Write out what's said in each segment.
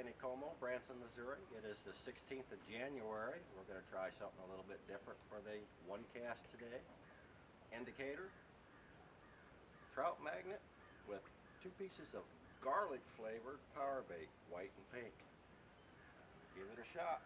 Taneycomo, Branson, Missouri. It is the 16th of January. We're going to try something a little bit different for the one cast today. Indicator, trout magnet with two pieces of garlic flavored power bait, white and pink. Give it a shot.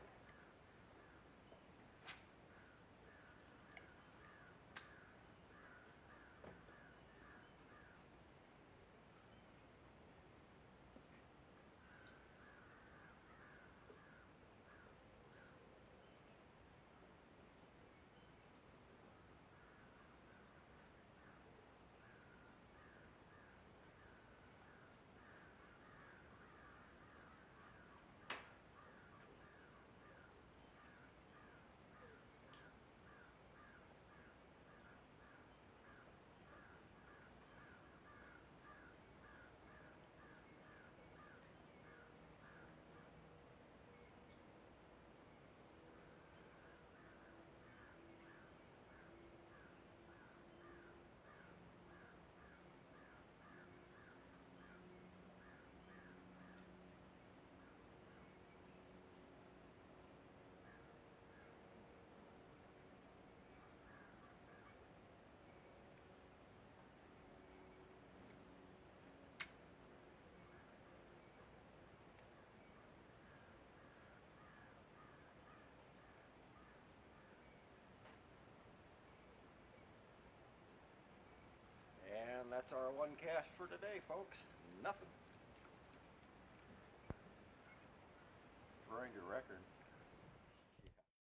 And that's our one cast for today, folks. Nothing. According to record,